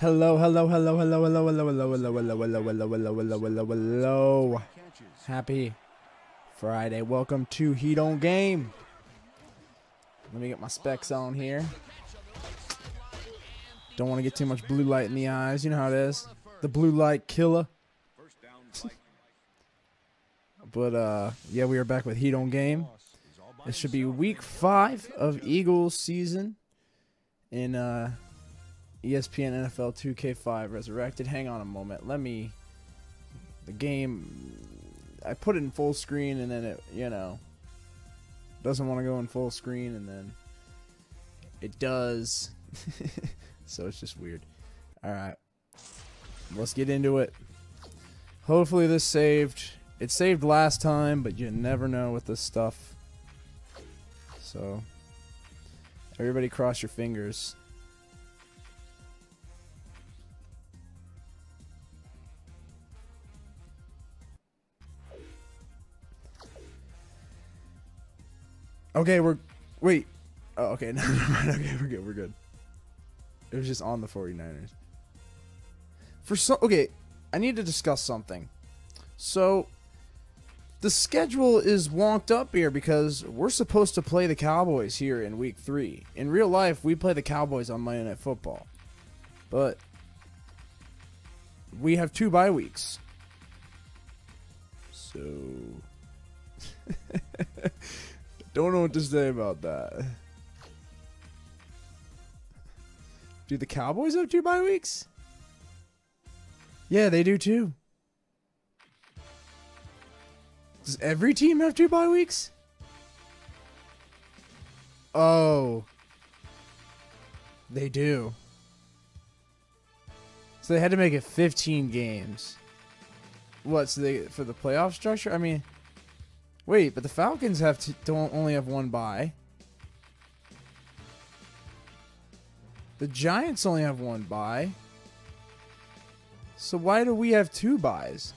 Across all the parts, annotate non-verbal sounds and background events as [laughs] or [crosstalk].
Hello, hello, hello, hello, hello, hello, hello, hello, hello, hello, hello, hello, hello, hello, hello. Happy Friday. Welcome to He Don't Game. Let me get my specs on here. Don't want to get too much blue light in the eyes. You know how it is. The blue light killer. but uh yeah, we are back with He Don't Game. It should be week five of Eagles season in uh E ESPN NFL 2K5 Resurrected. Hang on a moment. Let me. The game. I put it in full screen and then it, you know, doesn't want to go in full screen and then it does. [laughs] so it's just weird. Alright. Let's get into it. Hopefully this saved. It saved last time, but you never know with this stuff. So. Everybody cross your fingers. Okay, we're wait. Oh, okay, [laughs] never mind. Okay, we're good. We're good. It was just on the 49ers. For so okay, I need to discuss something. So the schedule is wonked up here because we're supposed to play the Cowboys here in week 3. In real life, we play the Cowboys on Monday Night Football. But we have two bye weeks. So [laughs] Don't know what to say about that. Do the Cowboys have two bye weeks? Yeah, they do too. Does every team have two bye weeks? Oh. They do. So they had to make it 15 games. What, so they for the playoff structure? I mean, Wait, but the Falcons have to don't only have one bye. The Giants only have one bye. So why do we have two byes?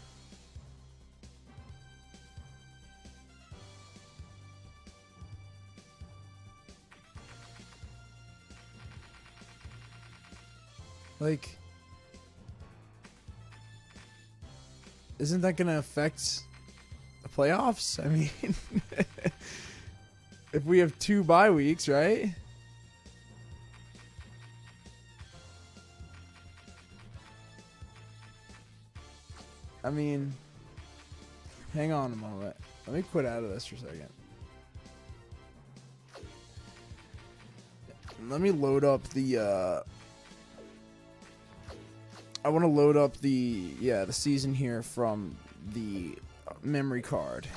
Like isn't that going to affect playoffs? I mean, [laughs] if we have two bye weeks, right? I mean, hang on a moment. Let me quit out of this for a second. Let me load up the, uh, I want to load up the, yeah, the season here from the memory card.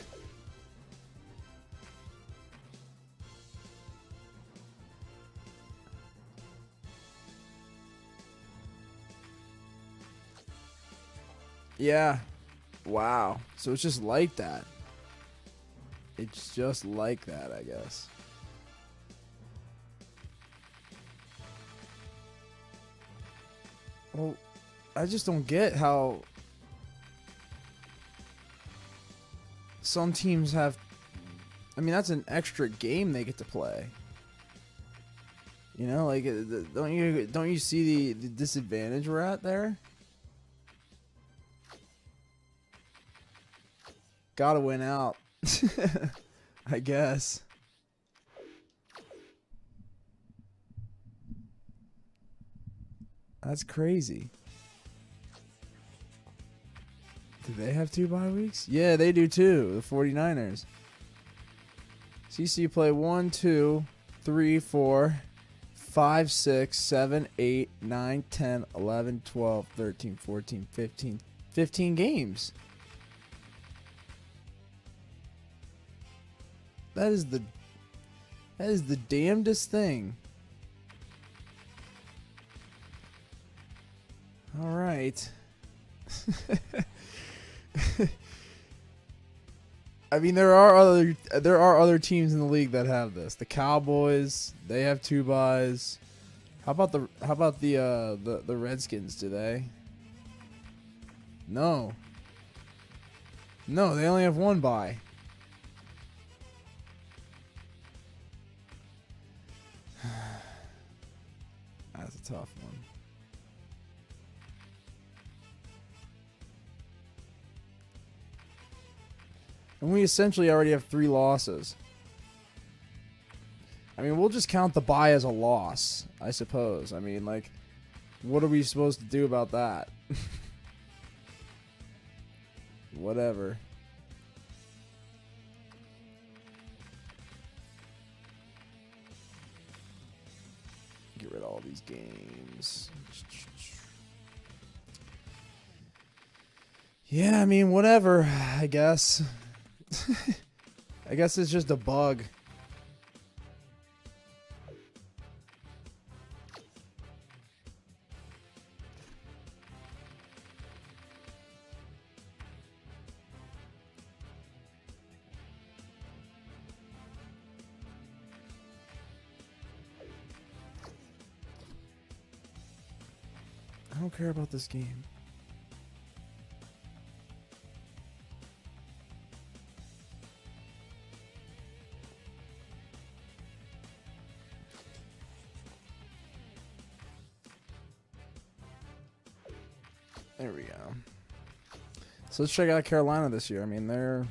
Yeah. Wow. So it's just like that. It's just like that, I guess. Well, I just don't get how some teams have I mean that's an extra game they get to play. You know, like uh, don't you don't you see the, the disadvantage we're at there? Got to win out. [laughs] I guess. That's crazy. Do they have two bye weeks? Yeah, they do too. The 49ers. CC play 1, 2, 3, 4, 5, 6, 7, 8, 9, 10, 11, 12, 13, 14, 15. 15 games. That is the that is the damnedest thing. All right. [laughs] [laughs] I mean, there are other there are other teams in the league that have this. The Cowboys, they have two byes. How about the how about the uh, the the Redskins? Do they? No. No, they only have one bye. [sighs] That's a tough And we essentially already have three losses. I mean, we'll just count the bye as a loss, I suppose. I mean, like, what are we supposed to do about that? [laughs] Whatever. Get rid of all these games. Yeah, I mean, whatever, I guess. [laughs] I guess it's just a bug. I don't care about this game. There we go. So let's check out Carolina this year. I mean, they're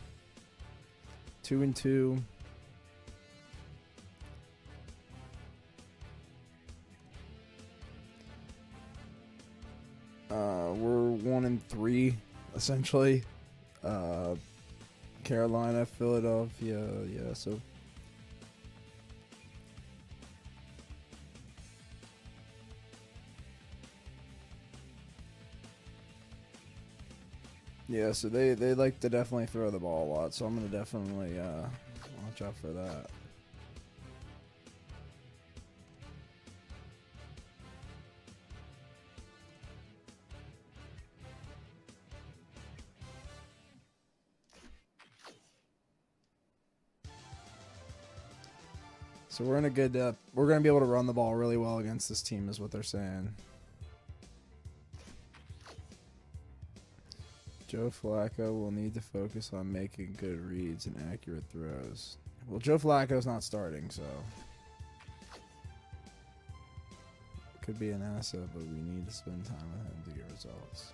two and two. Uh, we're one and three, essentially. Uh, Carolina, Philadelphia, yeah. So Yeah, so they, they like to definitely throw the ball a lot, so I'm gonna definitely uh, watch out for that. So we're in a good. Uh, we're gonna be able to run the ball really well against this team, is what they're saying. Joe Flacco will need to focus on making good reads and accurate throws. Well, Joe Flacco's not starting, so could be an asset, but we need to spend time with him to get results.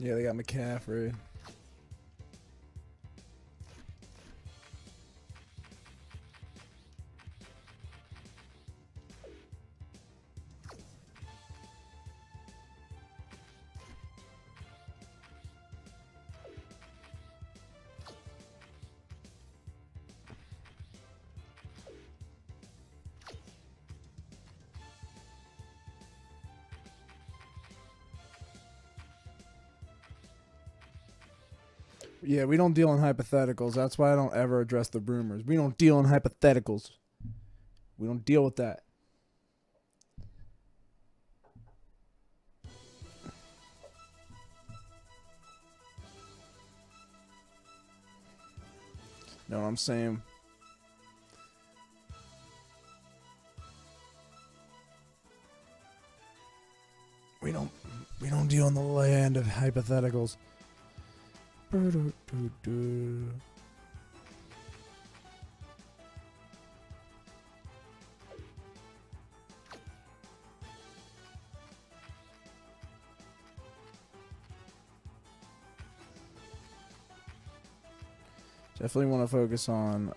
Yeah, they got McCaffrey. Yeah, we don't deal in hypotheticals. That's why I don't ever address the rumors. We don't deal in hypotheticals. We don't deal with that. Know what I'm saying? We don't we don't deal in the land of hypotheticals. Definitely want to focus on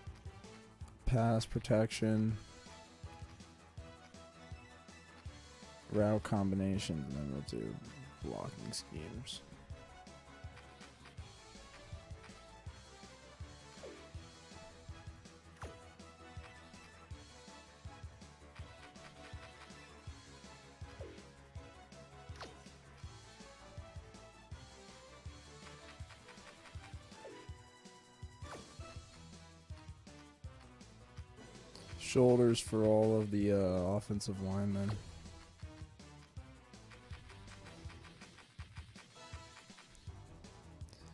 pass protection, route combinations, and then we'll do blocking schemes. For all of the uh, offensive linemen.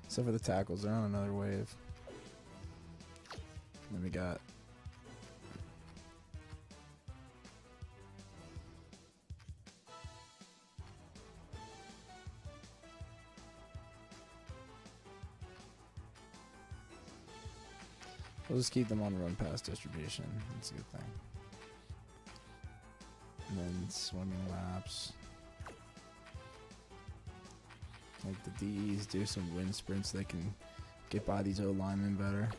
Except for the tackles, they're on another wave. Then we got We'll just keep them on run pass distribution. That's a good thing. And then swimming laps. Like the DEs do some wind sprints, they can get by these O linemen better.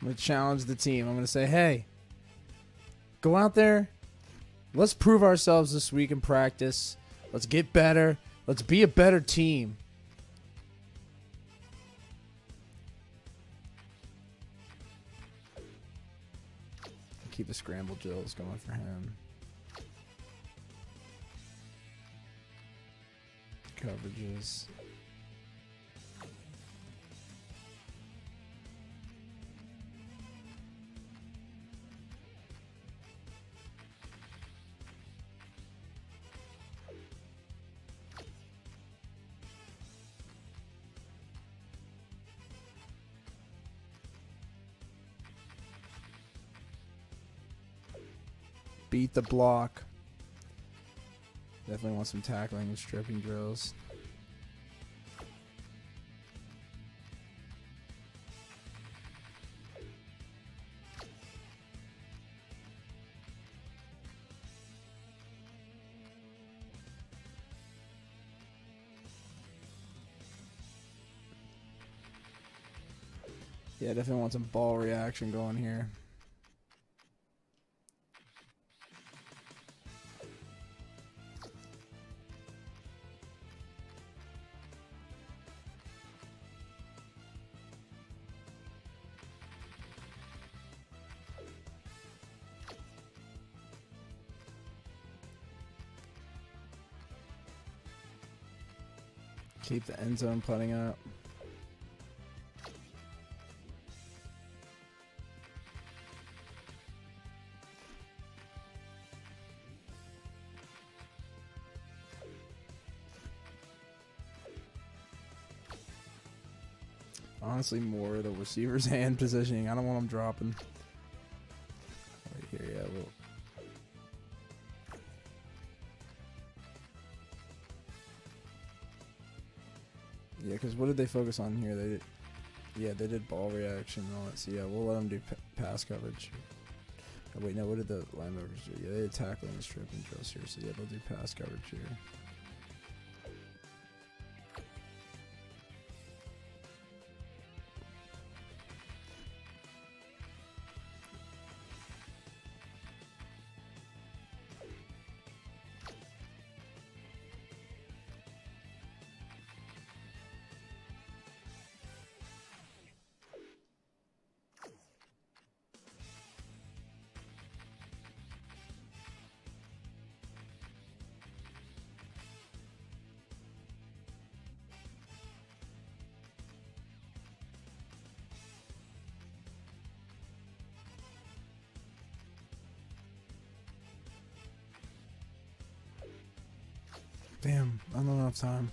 I'm going to challenge the team. I'm going to say, hey, go out there. Let's prove ourselves this week in practice. Let's get better. Let's be a better team. Keep the scramble drills going for him. Coverages. Beat the block. Definitely want some tackling and stripping drills. Yeah, definitely want some ball reaction going here. Keep the end zone putting up. Honestly, more the receiver's [laughs] hand positioning. I don't want them dropping. What did they focus on here? They did, yeah, they did ball reaction and all that. So yeah, we'll let them do pass coverage. Oh, wait, no, what did the linebackers do? Yeah, they did tackling and stripping drills here. So yeah, they'll do pass coverage here. Time.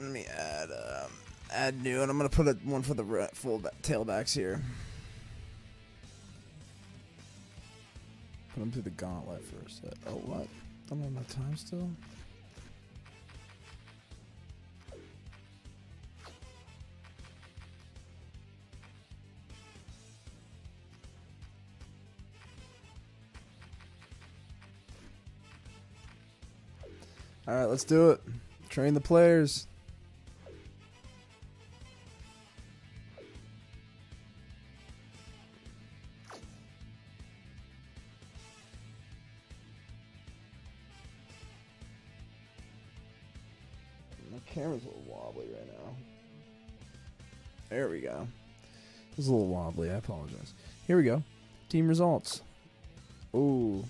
Let me add um, add new, and I'm gonna put a, one for the full tailbacks here. Put them through the gauntlet first. Oh what? I'm on my time still. Let's do it. Train the players. My camera's a little wobbly right now. There we go. It's a little wobbly. I apologize. Here we go. Team results. Ooh.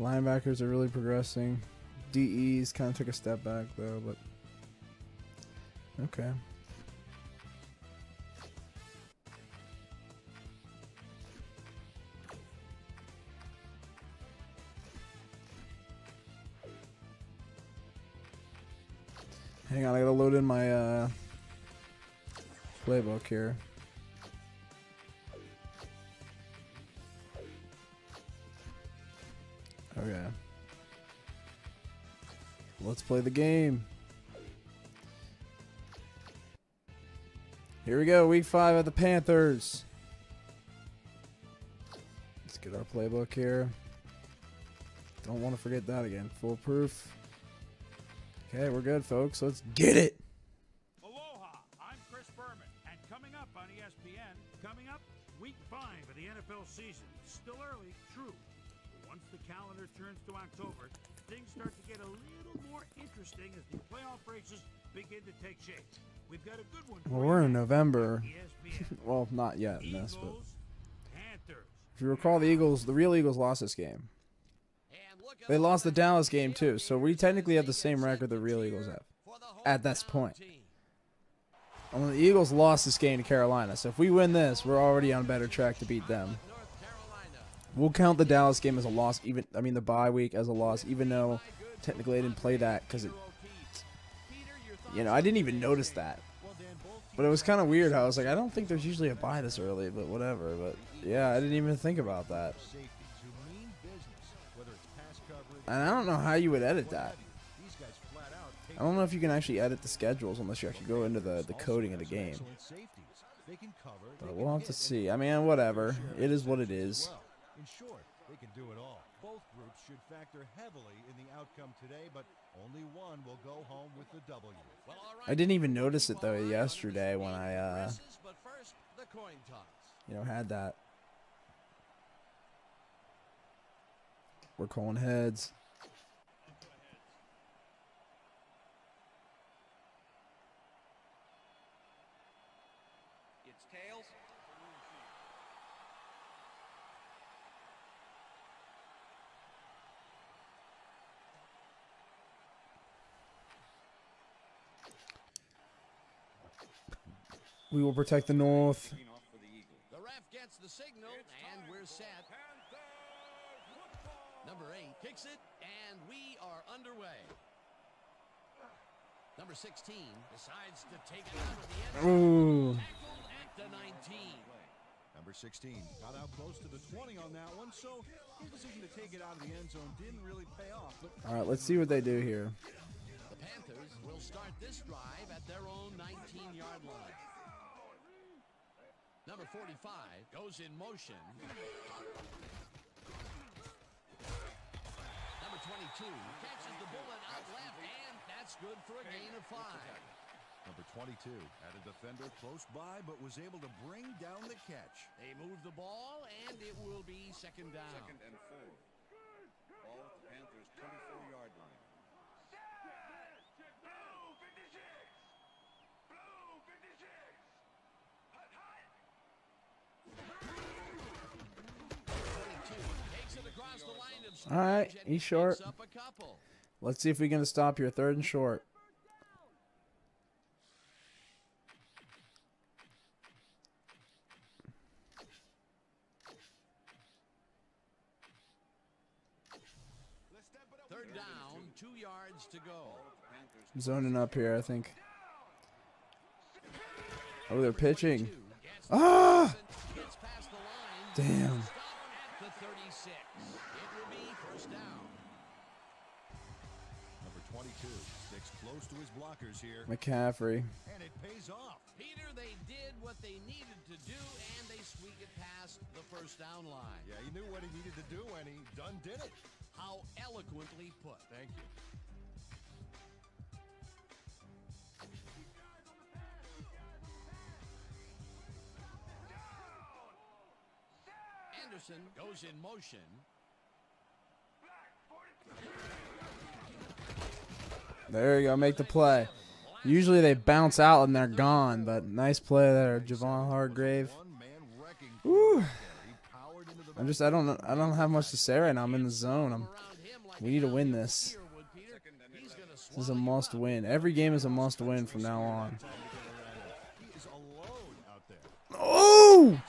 Linebackers are really progressing. DEs kind of took a step back though, but okay. Hang on, I gotta load in my uh, playbook here. Let's play the game. Here we go, week five of the Panthers. Let's get our playbook here. Don't want to forget that again. Foolproof. Okay, we're good, folks. Let's get it. Not yet in this, but if you recall, the Eagles, the real Eagles, lost this game. They lost the Dallas game too, so we technically have the same record the real Eagles have at this point. And the Eagles lost this game to Carolina, so if we win this, we're already on a better track to beat them. We'll count the Dallas game as a loss, even I mean the bye week as a loss, even though technically I didn't play that because it, you know, I didn't even notice that. But it was kind of weird how I was like, I don't think there's usually a bye this early, but whatever. But yeah, I didn't even think about that. And I don't know how you would edit that. I don't know if you can actually edit the schedules unless you actually go into the, the coding of the game. But we'll have to see. I mean, whatever. It is what it is. In short, they can do it all. Both groups should factor heavily in the outcome today, but only one will go home with the W. I didn't even notice it though yesterday when I uh, But first, the coin toss. you know had that. We're calling heads. It's tails. We will protect the north. The ref gets the signal, and we're set. Number eight kicks it, and we are underway. Number 16 decides to take it out of the end. Ooh. Tackled at the 19. Number 16 got out close to the 20 on that one, so his decision to take it out of the end zone didn't really pay off. All right, let's see what they do here. The Panthers will start this drive at their own 19-yard line. Number 45 goes in motion. Number 22 catches the bullet out left, and that's good for a gain of five. number 22 had a defender close by, but was able to bring down the catch. They move the ball, and it will be second down. Second and four. Ball at the Panthers' 24-yard line. Takes it across the line of All right, he's short. Let's see if we can stop here. Third and short. Third down, two yards to go. Zoning up here, I think. Oh, they're pitching. Ah! Damn. Close to his blockers here, McCaffrey. and it pays off. Peter, they did what they needed to do, and they squeak it past the first down line. Yeah, he knew what he needed to do, and he done did it. How eloquently put. Thank you. Anderson goes in motion. There you go. Make the play. Usually they bounce out and they're gone, but nice play there, Javon Hargrave. I'm just I don't I don't have much to say right now. I'm in the zone. I'm, we need to win this. This is a must win. Every game is a must win from now on. Oh,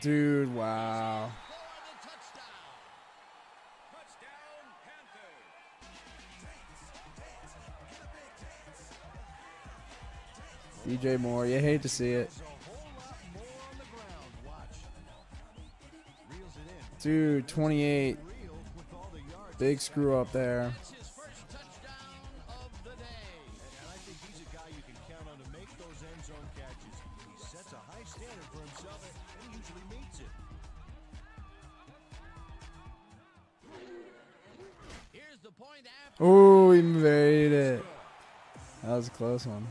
Punches it high standard for himself and he usually meets it. Here's the point after. Oh, he made it. That was a close one.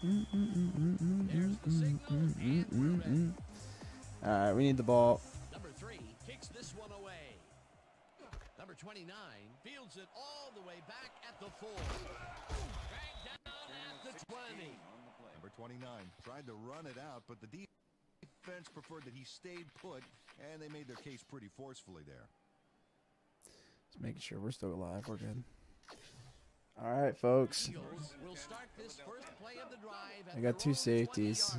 All right, we need the ball. Number three kicks this one away. Number 29 fields it all the way back at the four. Dragged down at the 20. Number 29 tried to run it out, but the defense preferred that he stayed put, and they made their case pretty forcefully there. Just making sure we're still alive. We're good. All right, folks. I got two safeties.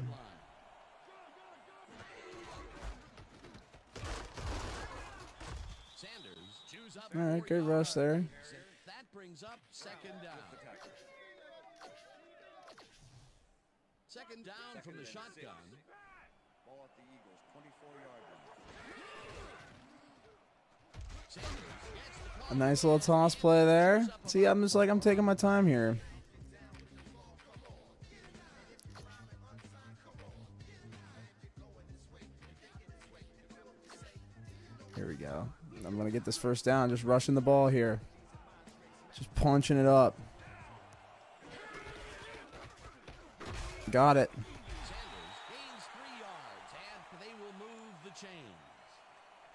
All right, good rush there. That brings up second down. Second down from the shotgun. Ball at the Eagles, 24-yard line. A nice little toss play there. See, I'm just like I'm taking my time here. Here we go. I'm gonna get this first down. Just rushing the ball here. Just punching it up. Got it. Sanders gains three yards, and they will move the chains.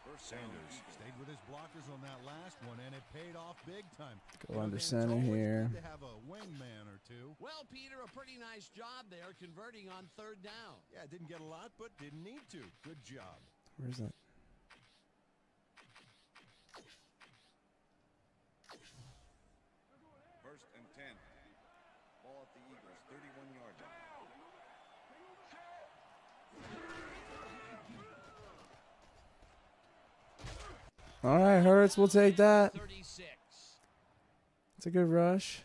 First Sanders stayed with his blockers on that last one, and it paid off big time. Go under center here. To have a wingman or two. Well, Peter, a pretty nice job there converting on third down. Yeah, didn't get a lot, but didn't need to. Good job. Where's that? First and 10. Ball at the Eagles, 31-yard line. All right, Hurts. We'll take that. It's a good rush.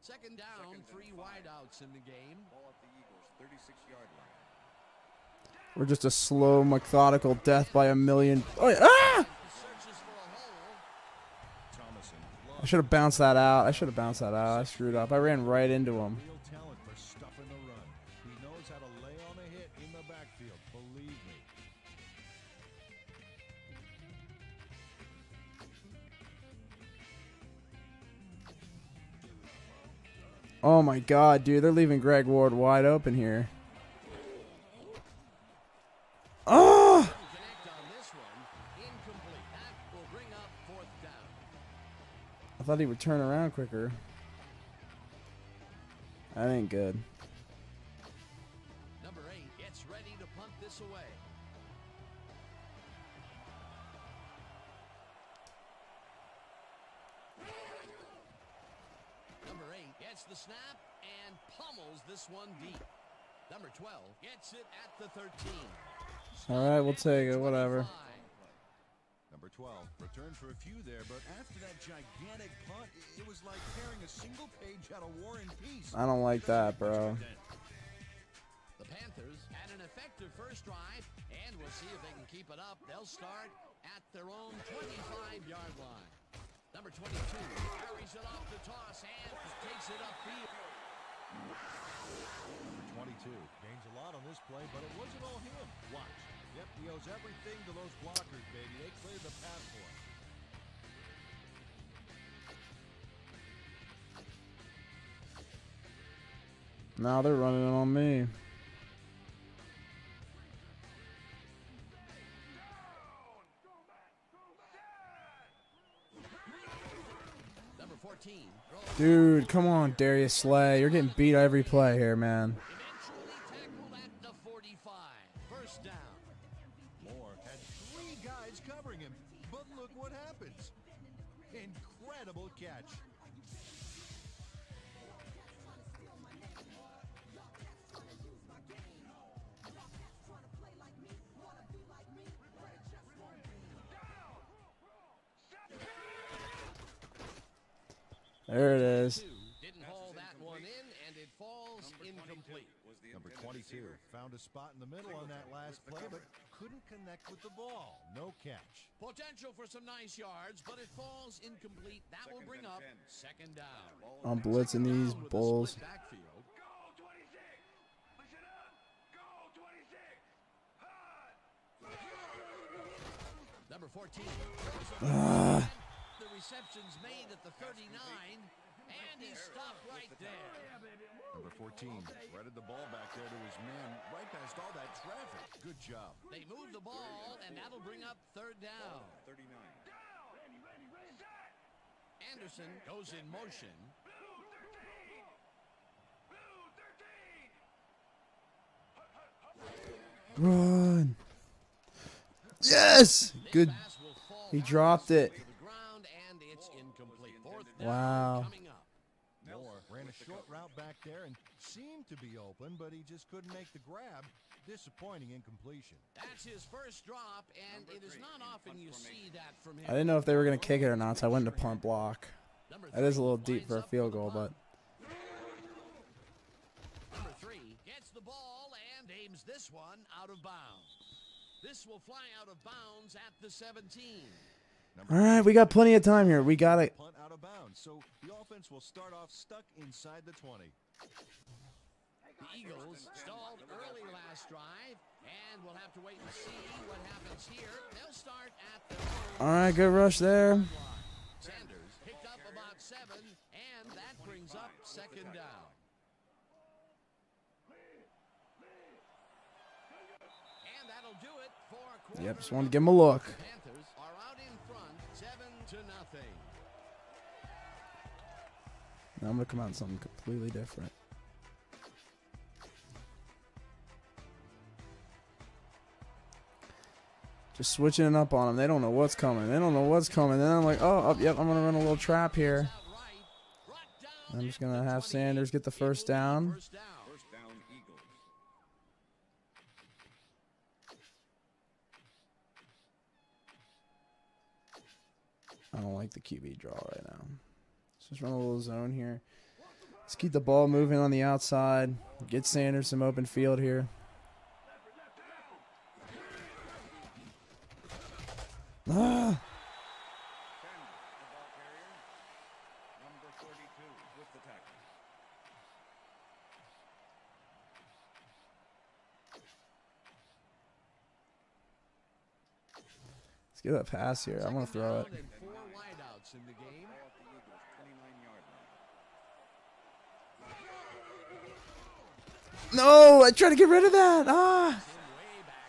Second down, three wideouts in the game. Ball at the Eagles, 36-yard line. We're just a slow, methodical death by a million. Oh, yeah. ah! Searches for a hole. Thomason I should have bounced that out. I should have bounced that out. I screwed up. I ran right into him. Oh my god, dude, they're leaving Greg Ward wide open here. Oh! I thought he would turn around quicker. That ain't good. The snap and pummels this one deep. Number 12 gets it at the 13. All right, we'll take it. Whatever. Number 12. Returned for a few there, but after that gigantic punt, it was like tearing a single page out of War and Peace. I don't like that, bro. The Panthers had an effective first drive, and we'll see if they can keep it up. They'll start at their own 25-yard line. Number 22 carries it off the toss and takes it upfield. 22 gains a lot on this play, but it wasn't all him. Watch. Yep, he owes everything to those blockers, baby. They cleared the path for him. Now they're running it on me. Dude, come on, Darius Slay. You're getting beat every play here, man. eventually tackled at the 45. First down. Moore had three guys covering him, but look what happens. Incredible catch. Incomplete. Was the Number 22 found a spot in the middle on that last play, but couldn't connect with the ball. No catch. Potential for some nice yards, but it falls incomplete. That will bring up 10. second down. I'm blitzing these Down with bulls. Number 14. Ah. The reception's made at the 39, and he stopped right there. Number 14 threaded the ball back there to his man right past all that traffic. Good job. They move the ball, and that'll bring up third down. 39. Anderson goes in motion. Run. Yes. Good. Pass will fall He dropped it. to the ground, and it's incomplete. Fourth down Wow. coming. Moore ran a short route back there and seemed to be open, but he just couldn't make the grab. Disappointing incompletion. That's his first drop, and it is not often you see that from him. I didn't know if they were going to kick it or not, so I went to punt block. That is a little deep for a field goal, but Number three gets the ball and aims this one out of bounds. This will fly out of bounds at the 17. Number all right, we got plenty of time here. We got it. punt out of bounds, so the offense will start off stuck inside the 20. The Eagles stalled early last drive, and we'll have to wait and see what happens here. They'll start at their own All right, good rush there. Sanders picked up about seven, and that brings up second down. And that'll do it for Yep, just wanted to give him a look. Now I'm to come out with something completely different. Just switching it up on them. They don't know what's coming. They don't know what's coming. Then I'm like, oh, oh yep, I'm to run a little trap here. I'm just to have Sanders get the first down. I don't like the QB draw right now. Just run a little zone here. Let's keep the ball moving on the outside. Get Sanders some open field here. Ah, 10, the ball carrier. Number 42 with the tackle. let's get a pass here. I'm to throw it. down and four wideouts in the game. Ball at the Eagles, 29-yard line. No, I tried to get rid of that. Ah.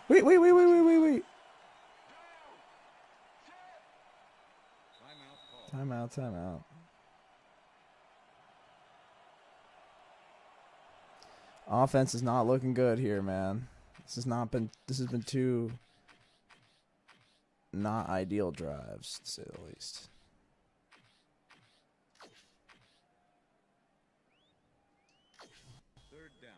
Wait, wait, wait, wait, wait, wait, wait. Timeout call. Timeout, timeout. Offense is not looking good here, man. This has not been. This has been two not ideal drives, to say the least. Third down.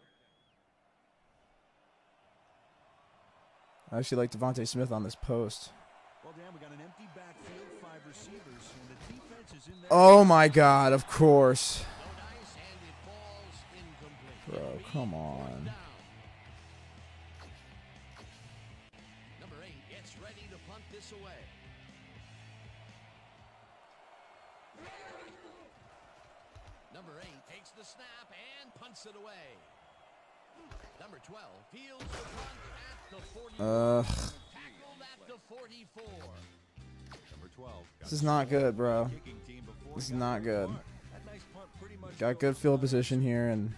I actually like DeVonta Smith on this post. Well, Well, Dan, we got an empty backfield, five receivers, and the defense is in there. Oh my god, of course. No dice, and it falls incomplete. Bro, come on. down. Number eight gets ready to punt this away. Number eight takes the snap and punts it away. Number 12 fields the punt at the 40. Ugh. tackled at the 44. Number 12. This is not good, bro. Kicking team before This is not good. mark. That nice punt pretty much Got good field position here, and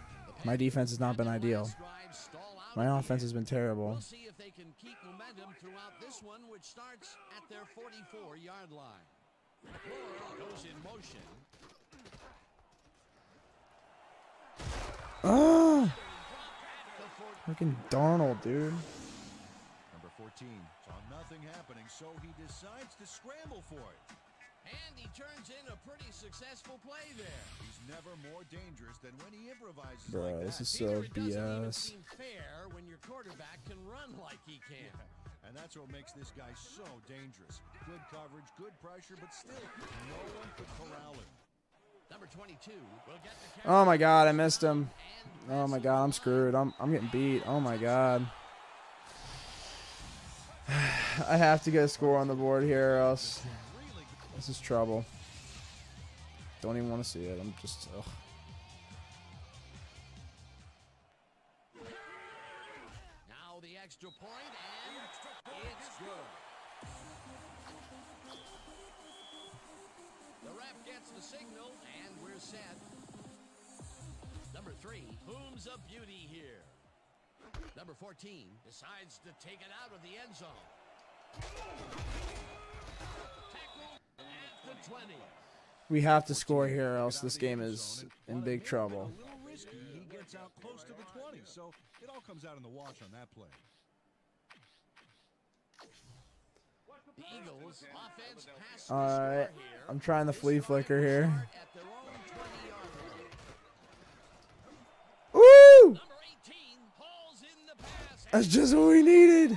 my defense has not been ideal. last drive stall out My offense has been terrible. We'll see if they can keep momentum throughout this one, which starts at their 44-yard line. Moore goes in motion. Ah, The 40 freaking Darnold, dude. Number 14 saw nothing happening, so he decides to scramble for it. and he turns in a pretty successful play there. He's never more dangerous than when he improvises Bro, like this that. is so it doesn't even BS. seem fair when your quarterback can run like he can. And that's what makes this guy so dangerous. Good coverage, good pressure, but still, no one could corral him. Oh my god, I missed him. Oh my god, I'm screwed. I'm I'm getting beat. Oh my god. [sighs] I have to get a score on the board here, or else this is trouble. Don't even want to see it. I'm just. Ugh. Now the extra point, and it's good. The ref gets the signal, and set. Number three, whom's a beauty here? Number 14 decides to take it out of the end zone. Tackle at the 20. We have to score here, or else this game is in big it may have been trouble. A little risky, he gets out close to the 20, so it all comes out in the wash on that play. The Eagles offense has All right. I'm trying the flea flicker here. start at their own 20-yard line. Woo! Number 18 hauls in the pass. That's just what we needed.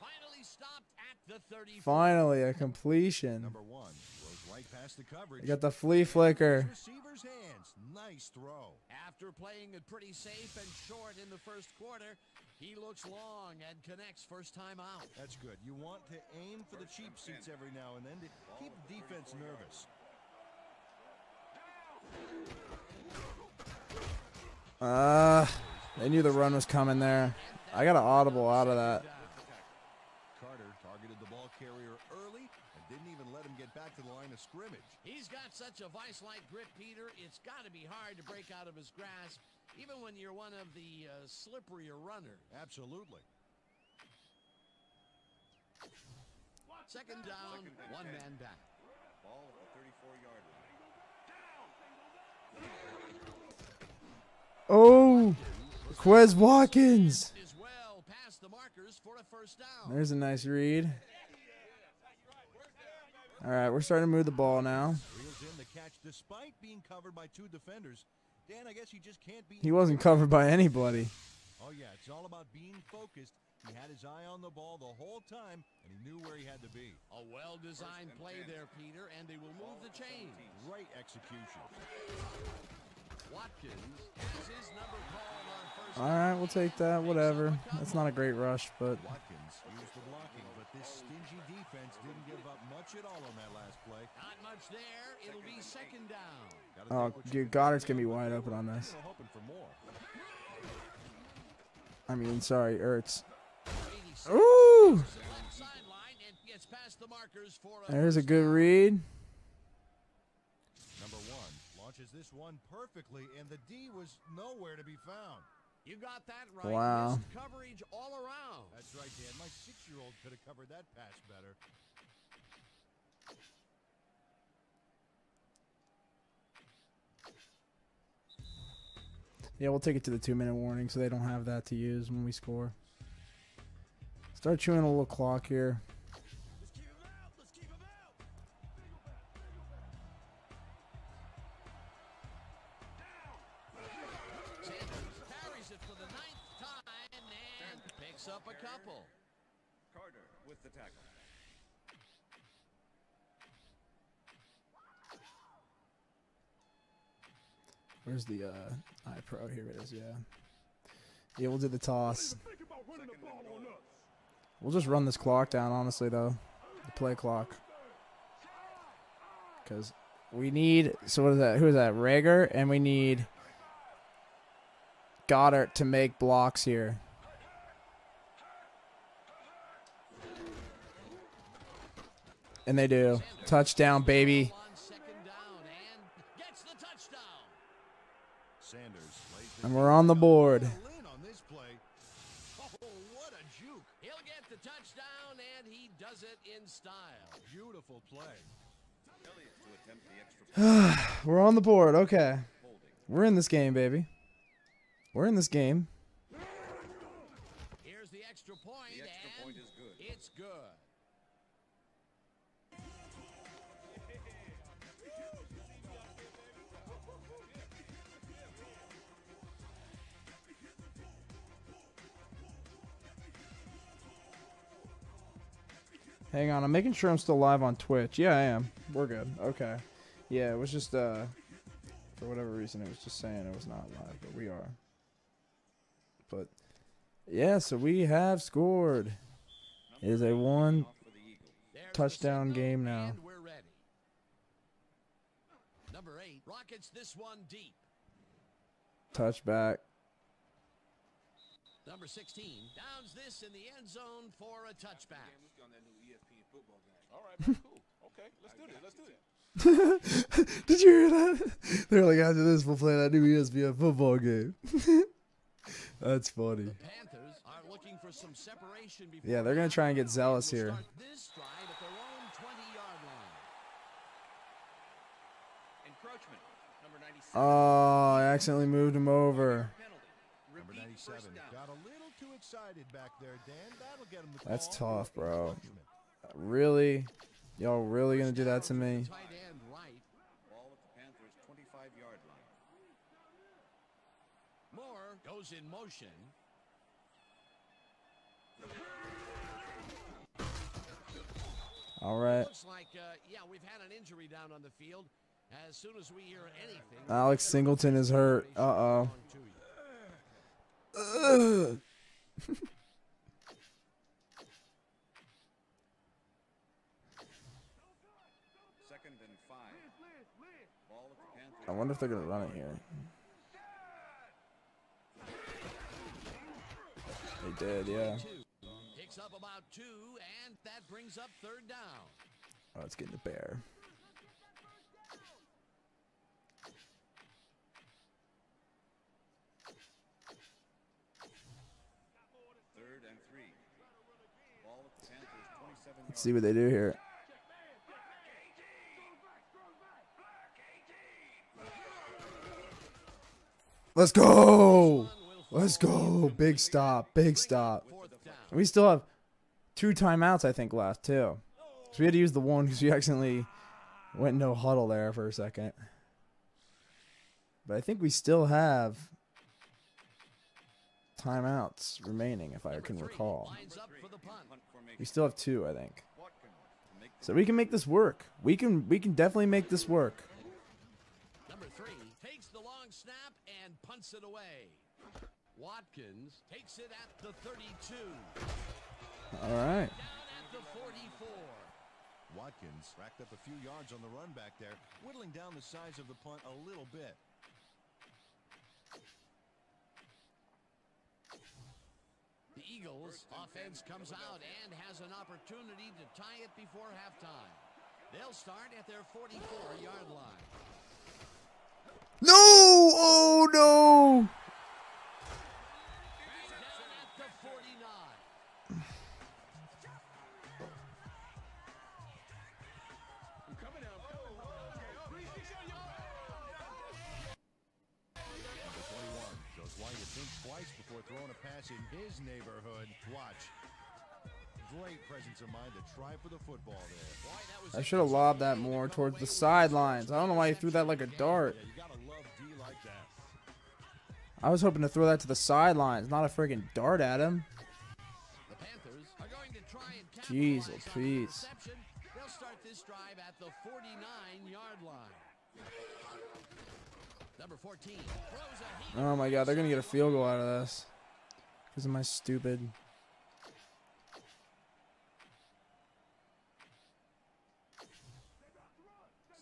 finally stopped at the Finally, a completion. Number one goes right past the coverage. You got the flea flicker. Receiver's hands. Nice throw. After playing it pretty safe and short in the first quarter, he looks long and connects first time out. That's good. You want to aim for the cheap seats every now and then to keep the defense nervous. Uh, they knew the run was coming there. I got an audible out of that. Carter targeted the ball carrier early and didn't even let him get back to the line of scrimmage. He's got such a vice-like grip, Peter. It's got to be hard to break out of his grasp, even when you're one of the uh, slipperier runners. Absolutely. Second down, one man back. Ball at the 34-yard line. Oh, Quez Watkins. Is well past the markers for a first down. There's a nice read. All right, we're starting to move the ball now. Reels in the catch despite being covered by two defenders. Dan, I guess you just can't beat. He wasn't covered by anybody. Oh yeah, it's all about being focused. He had his eye on the ball the whole time, and he knew where he had to be. A well-designed play there, Peter, and they will move the chains. Great execution. Watkins has his number called on first All right, we'll take that. Whatever. That's not a great rush, but Watkins used the blocking, but this stingy defense didn't give up much at all on that last play. Not much there. It'll be second down. Oh, take what dude, Goedert's gonna be wide open on this. hoping for more. I mean, sorry, Ertz. Ooh, to the left sideline and gets past the markers for a there's a good read. Number one launches this one perfectly, and the D was nowhere to be found. You got that right. Wow. Missed coverage all around. That's right, Dan. My six-year-old could have covered that pass better. Yeah, we'll take it to the two-minute warning so they don't have that to use when we score. Start chewing a little clock here. Where's the uh, iPro? Here it is. Yeah. Yeah, we'll do the toss. We'll just run this clock down, honestly, though. The play clock. Because we need. So, what is that? Who is that? Rager. And we need Goedert to make blocks here. And they do. Touchdown, baby. On second down and gets the touchdown. Sanders lays And we're on the board. in on this play. Oh, what a juke. He'll get the touchdown and he does it in style. Beautiful play. Elliott to on the board. [sighs] We're on the board. Okay. We're in this game, baby. We're in this game. Hang on, I'm making sure I'm still live on Twitch. Yeah, I am. We're good. Okay. Yeah, it was just uh for whatever reason it was just saying it was not live, but we are. But yeah, so we have scored. It is a one Off for the Eagles. There's the Touchdown game now. And we're ready. Number eight rockets this one deep. touchback. Number 16 downs this in the end zone for a touchback. All right, man, cool. Okay, let's do this. Let's do this. [laughs] Did you hear that? [laughs] They're like after this we'll play that new ESPN football game. [laughs] That's funny. The Panthers are looking for some separation before Yeah, they're gonna try and get zealous here. start This drive at their own 20-yard line. Encroachment. Oh, I accidentally moved him over. Number 97 got a little too excited back there, Dan. That'll get him the That's tough, for bro. Really? Y'all really gonna do that to me? Tight end right. Ball at the Panthers' 25-yard line. Moore goes in motion. All right. Looks like, uh, yeah, we've had an injury down on the field. As soon as we hear anything, Alex Singleton is hurt. Uh oh. [laughs] to you. Second and five. Ball at the Panthers. I wonder if they're gonna run it here. They did, yeah. Picks up about two, and that brings up third down. Oh, it's getting the bear. Third and three. Ball at the Panthers' 27 Let's see what they do here. Let's go! Let's go! Big stop, big stop. We still have two timeouts, I think, left too. So we had to use the one because we accidentally went no huddle there for a second. But I think we still have timeouts remaining, if I can recall. We still have two, I think. So we can make this work. We can we can definitely make this work. Number three takes the long snap and punts it away. Watkins takes it at the 32, All right. down at the 44. Watkins racked up a few yards on the run back there, whittling down the size of the punt a little bit. The Eagles offense comes out and has an opportunity to tie it before halftime. They'll start at their 44-yard line. No! Oh no! Down at the 49. Number 21 shows why you think twice before throwing a pass in his neighborhood. Watch. I a should have lobbed that more towards the sidelines. I don't know why he threw that like a dart. Yeah, you gotta love D like that. I was hoping to throw that to the sidelines, not a friggin' dart at him. The Panthers are going to try Jeez, capitalize please. They'll start this drive at the 49-yard line. Number 14 throws a heater Oh my god, they're gonna get a field goal out of this. Because of my stupid.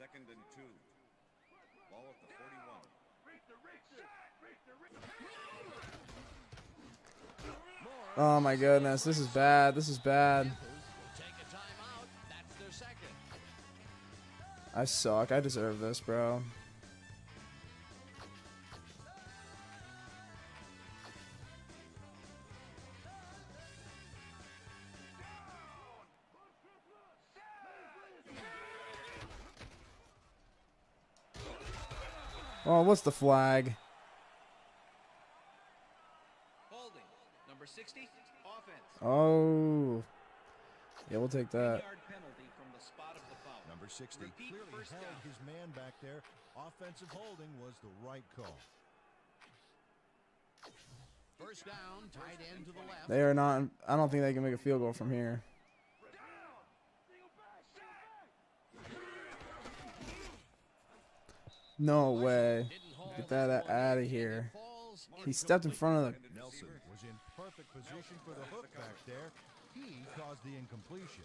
Second and two. Ball at the 41. Oh my goodness, this is bad. This is bad. I suck. I deserve this, bro. What's the flag? Holding. Number 60, offense. Oh. Yeah, we'll take that. Yard penalty from the spot of the foul. Number 60 Repeat clearly held down. his man back there. Offensive holding was the right call. First down, tight end to the left. They are not. I don't think they can make a field goal from here. No way. Get that out of here. He stepped in front of the. Nelson was in perfect position for the hook back there. He caused the incompletion.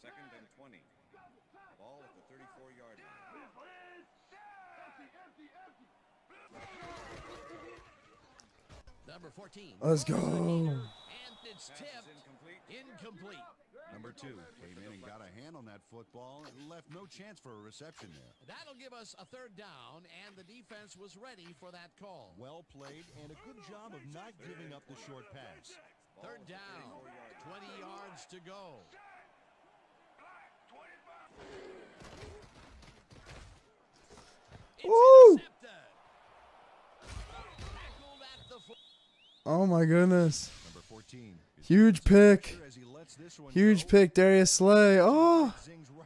Second and 20. Ball at the 34 yard line. Number 14. Let's go. And it's Pass is tipped. incomplete. Incomplete. Number two came in and got a hand on that football and left no chance for a reception there. That'll give us a third down, and the defense was ready for that call. Well played and a good job of not giving up the short pass. Third down, 20 yards to go. It's Woo! intercepted. Tackled at the foot. Oh my goodness. Number 14. is Huge pick. As he lets this one Huge pick, Darius Slay. Oh.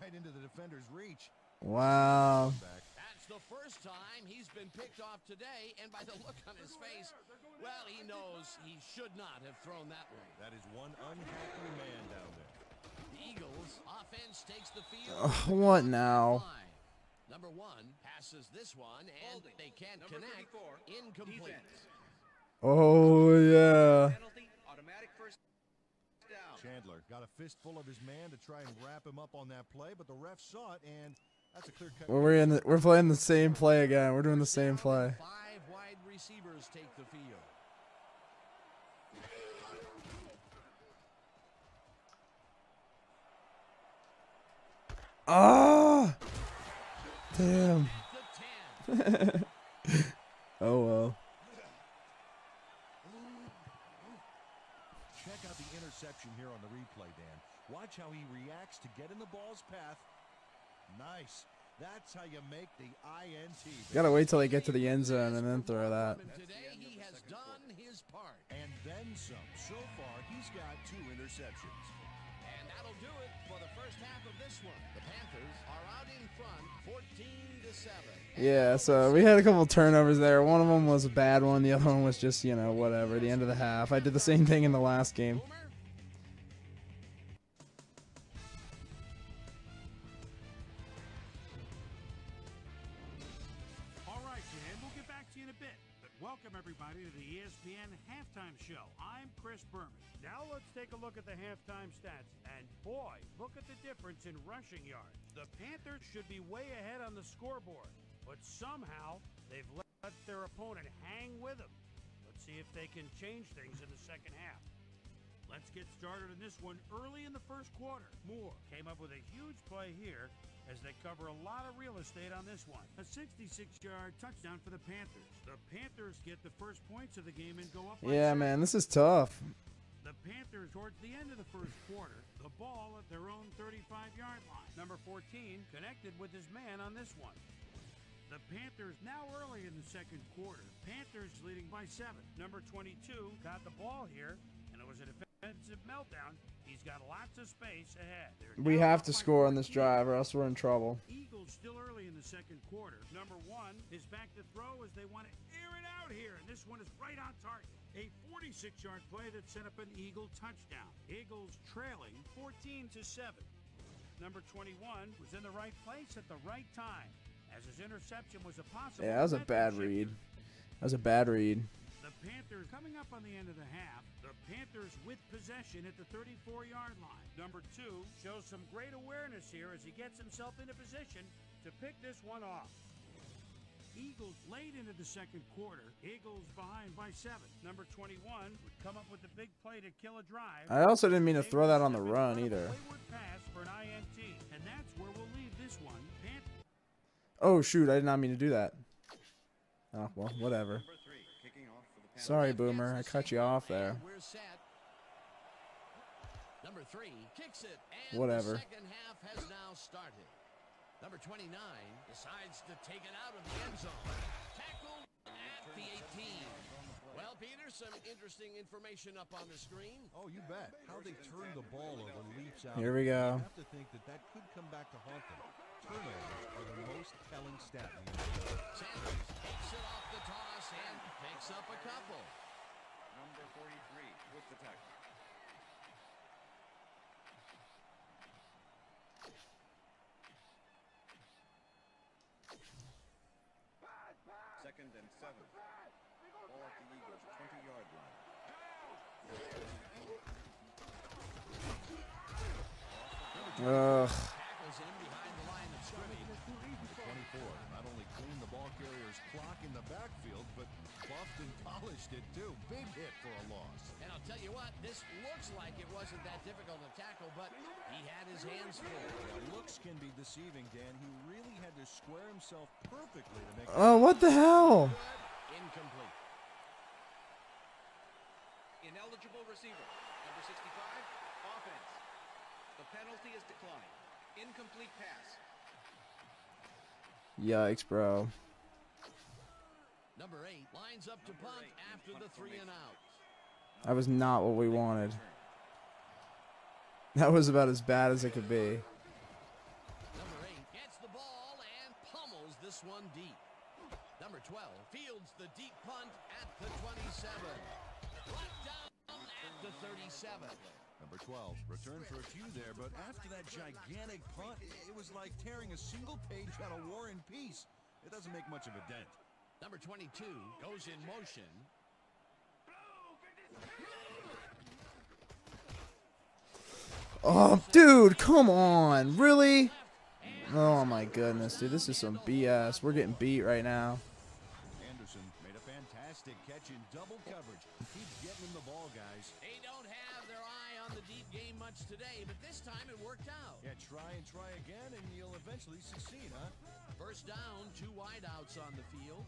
Right into the defender's reach. Wow. That's the first time he's been picked off today, and by the look on his face, well, he knows he should not have thrown that one. That is one unhappy man down there. The Eagles offense takes the field. Ugh, what now? Number one passes this one, and they can't connect. Incomplete. Oh yeah. Penalty, automatic first down. Chandler got a fistful of his man to try and wrap him up on that play, but the ref saw it, and that's a clear cut. We're in. The, we're playing the same play again. We're doing the same play. Five wide receivers take the field. Ah. Damn. [laughs] Oh well. Check out the interception here on the replay, Dan. Watch how he reacts to get in the ball's path. Nice. That's how you make the INT. baby. Gotta wait till they get to the end zone and then throw that. Today he has done his part. And then some. So far, he's got two interceptions. And that'll do it for the first half of this one. The Panthers are out in front, 14 to 7. Yeah, so we had a couple turnovers there. One of them was a bad one. The other one was just, you know, whatever. The end of the half. I did the same thing in the last game. Now let's take a look at the halftime stats. And boy, look at the difference in rushing yards. The Panthers should be way ahead on the scoreboard, but somehow they've let their opponent hang with them. Let's see if they can change things in the second half. Let's get started in this one early in the first quarter. Moore came up with a huge play here as they cover a lot of real estate on this one. A 66-yard touchdown for the Panthers. The Panthers get the first points of the game and go up. Yeah, man, this is tough. The Panthers, towards the end of the first quarter, the ball at their own 35-yard line. Number 14 connected with his man on this one. The Panthers now early in the second quarter. Panthers leading by seven. Number 22 got the ball here, and it was a defensive meltdown. He's got lots of space ahead. We have to score on this drive, or else we're in trouble. Eagles still early in the second quarter. Number one is back to throw as they want to air it out here, and this one is right on target. A 46-yard play that set up an Eagle touchdown. Eagles trailing 14 to 7. Number 21 was in the right place at the right time, as his interception was a possible. Yeah, that was a bad read. That was a bad read. The Panthers coming up on the end of the half. The Panthers with possession at the 34-yard line. Number two shows some great awareness here as he gets himself into position to pick this one off. Eagles late into the second quarter. Eagles behind by seven. Number 21 would come up with the big play to kill a drive. I also didn't mean to throw that on the run front of a either. wayward pass for an INT, and that's where we'll leave this one. Pan- Oh shoot, I did not mean to do that. Oh well, whatever. Number three, kicking off for the Panthers. Sorry, Boomer, I cut you off there. And we're set. Number three kicks it, and Whatever. the second half has now started. Number 29 decides to take it out of the end zone. Tackled at the 18. Well, Peter, some interesting information up on the screen. Oh, you bet. How they turn the ball over leaps out. Here we go. You have to think that that could come back to haunt them. Turnovers are the most telling stat in the NFL. Sanders takes it off the toss and picks up a couple. Number 43 with the tackle. Second and seven. Ball at the Eagles' 20-yard line. Ugh. But and polished it too. Big hit for a loss. And I'll tell you what, this looks like it wasn't that difficult to tackle, but he had his hands full. Yeah, looks can be deceiving, Dan. He really had to square himself perfectly to make. Oh, what the hell? Incomplete. Ineligible receiver. Number 65, offense. The penalty is declined. Incomplete pass. Yikes, bro. Number eight lines up to punt after the three and out. That was not what we wanted. That was about as bad as it could be. Number eight gets the ball and pummels this one deep. Number 12 fields the deep punt at the 27. Brought down at the 37. Number 12 returned for a few there, but after that gigantic punt, it it was like tearing a single page out of War and Peace. It doesn't make much of a dent. Number 22 goes in motion. Oh, dude, come on. Really? Oh my goodness, dude. This is some BS. We're getting beat right now. Anderson made a fantastic catch in double coverage. Keep getting him the ball, guys. They don't have their eye on the deep game much today, but this time it worked out. Yeah, try and try again, and you'll eventually succeed, huh? First down, two wideouts on the field.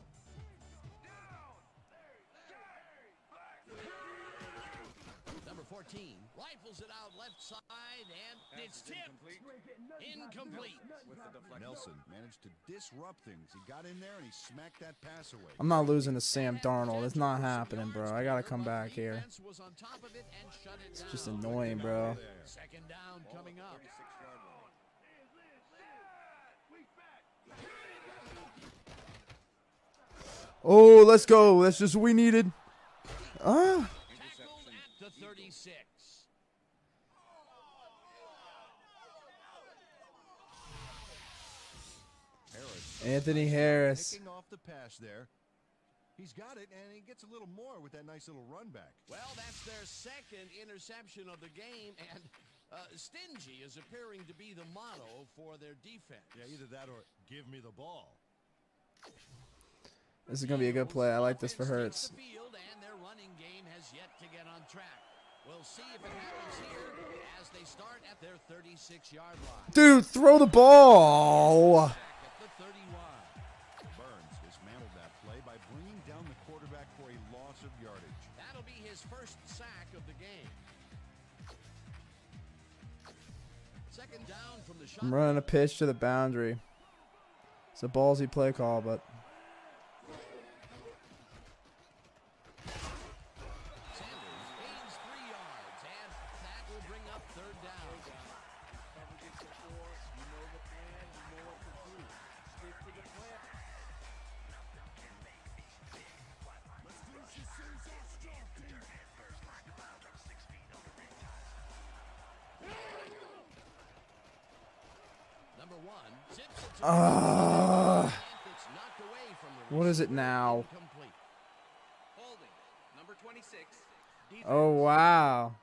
Number 14 rifles it out left side, and it's Pass is tipped. incomplete. Incomplete. With the deflection. Nelson managed to disrupt things. He got in there and he smacked that pass away. I'm not losing to Sam Darnold. It's not happening, bro. I gotta come back here. Defense was on top of it and shut it It's just annoying, bro. Second down coming up. Oh, let's go. That's just what we needed. Ah. Tackled at the 36. Harris. Anthony Harris. Off the pass there. He's got it, and he gets a little more with that nice little run back. Well, that's their second interception of the game, and uh, stingy is appearing to be the motto for their defense. Yeah, either that or give me the ball. This is gonna be a good play. I like this for Offense takes Hurts. The field, and their running game has yet to get on track. We'll see if it happens here as they start at their 36-yard line. Dude, throw the ball. At the 31. Burns dismantled that play by bringing down the quarterback for a loss of yardage. That'll be his first sack of the game. Second down from the shot. I'm running a pitch to the boundary. It's a ballsy play call, but It's knocked away from the What is it now? Incomplete. Holding. Number 26. Defense. Oh wow.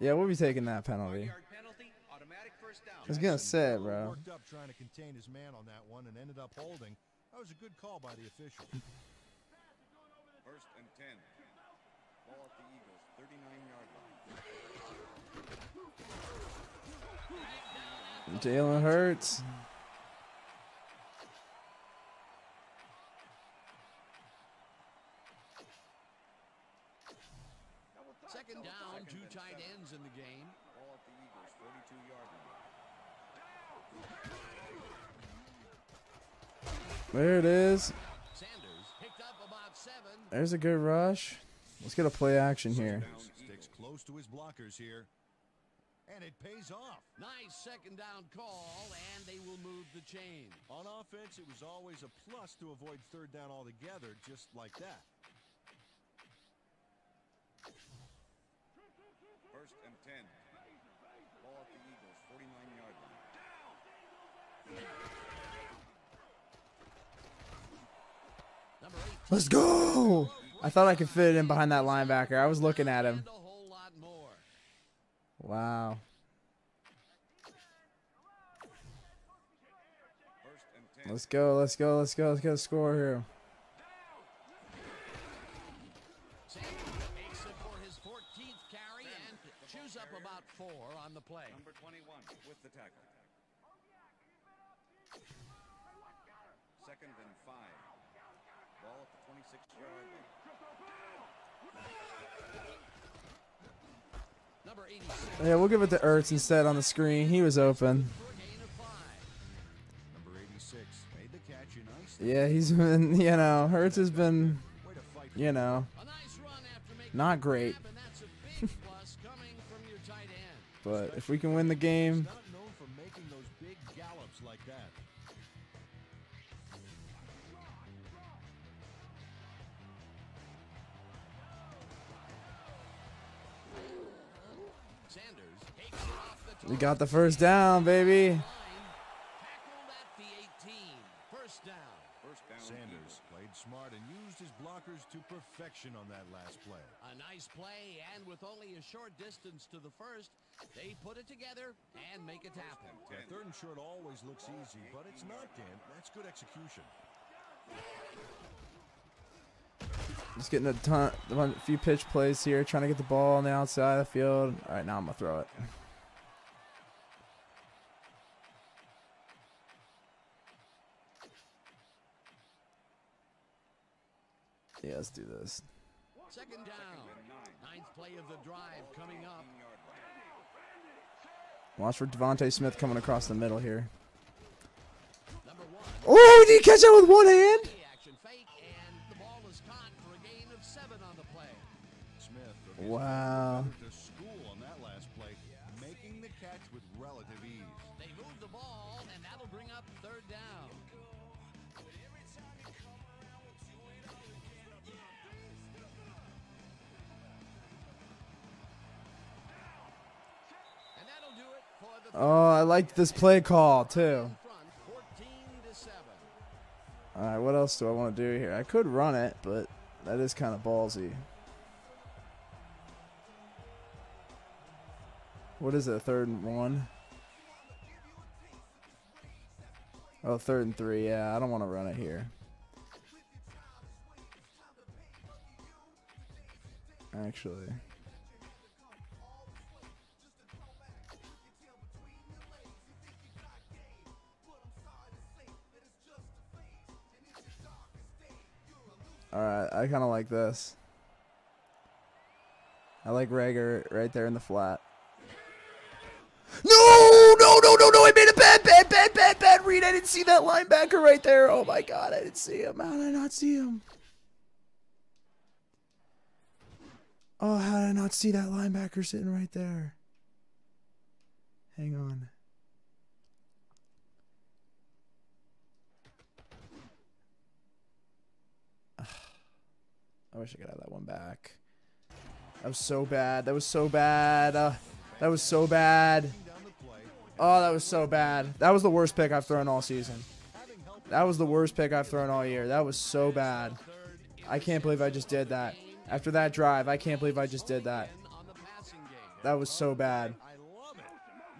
Yeah, we'll be taking that penalty. Yard penalty. Automatic first down. I was gonna say, A bro. Worked up trying to contain his man on that one and ended up holding. That was a good call by the official. First and 10. Ball at the Eagles, 39 yard line. Jalen Hurts. Second down, two tight ends in the game. Ball at the Eagles, 42 yard line. There it is. Sanders picked up about seven. There's a good rush. Let's get a play action here. Sticks close to his blockers here. And it pays off. Nice second down call, and they will move the chain. On offense, it was always a plus to avoid third down altogether, just like that. First and 10. Ball at the Eagles, 49 yard line. Number eight. Let's go. I thought I could fit it in behind that linebacker. I was looking at him. And a whole lot more. Wow. First and 10. Let's go. Let's go. Let's go. Let's get a score here. Sanders makes it for his 14th carry and chews up about four on the play. Number 21 with the tackle. Second and 5. Ball at the 26 yard line. Number 86 Yeah, we'll give it to Ertz instead on the screen. He was open. for a gain of five. Number 86 made the catch in ice. Yeah, he's [laughs] been, you know, Hurts has been, you know, Not great. [laughs] but if we can win the game, we got the first down, baby. line. Tackled at the 18. First down. First down. Sanders played smart and used his blockers to perfection on that last play. A nice play, and with only a short distance to the first, they put it together and make it happen. Yeah, third and short always looks easy, but it's not, Dan. That's good execution. Just getting a ton, a few pitch plays here, trying to get the ball on the outside of the field. All right, now I'm gonna throw it. Yeah, let's do this. Second down. Ninth play of the drive coming up. Watch for DeVonta Smith coming across the middle here. Oh, did he catch that with one hand? Wow. to school on that last play, making the catch with relative ease. They move the ball, and that'll bring up third down. And that'll do it for the Oh, I liked this play call too. front, 14 to 7. All right, what else do I want to do here? I could run it, but that is kind of ballsy. What is it? Third and one? Oh, third and three. Yeah, I don't want to run it here. Actually. Alright, I kind of like this. I like Reagor right there in the flat. No, no, no, no, no! I made a bad, bad, bad, bad, bad read. I didn't see that linebacker right there. Oh my god, I didn't see him. How did I not see him? Oh, how did I not see that linebacker sitting right there? Hang on. I wish I could have that one back. That was so bad. That was so bad. Uh, that was so bad. Oh, that was so bad. That was the worst pick I've thrown all season. That was the worst pick I've thrown all year. That was so bad. I can't believe I just did that. After that drive, I can't believe I just did that. That was so bad.